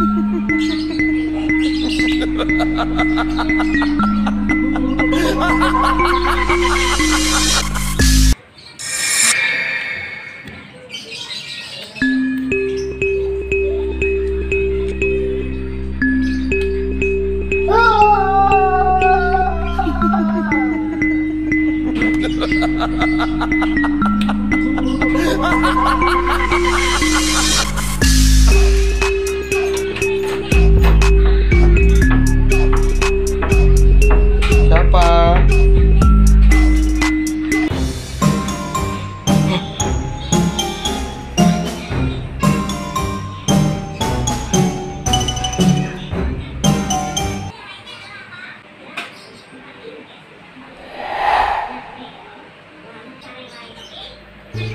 Ha ha ha ha!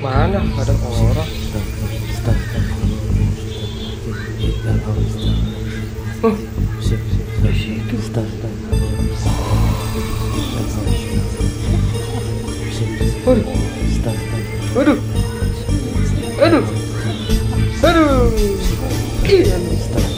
mana ada orang Aduh. Aduh. Aduh. Aduh. Aduh.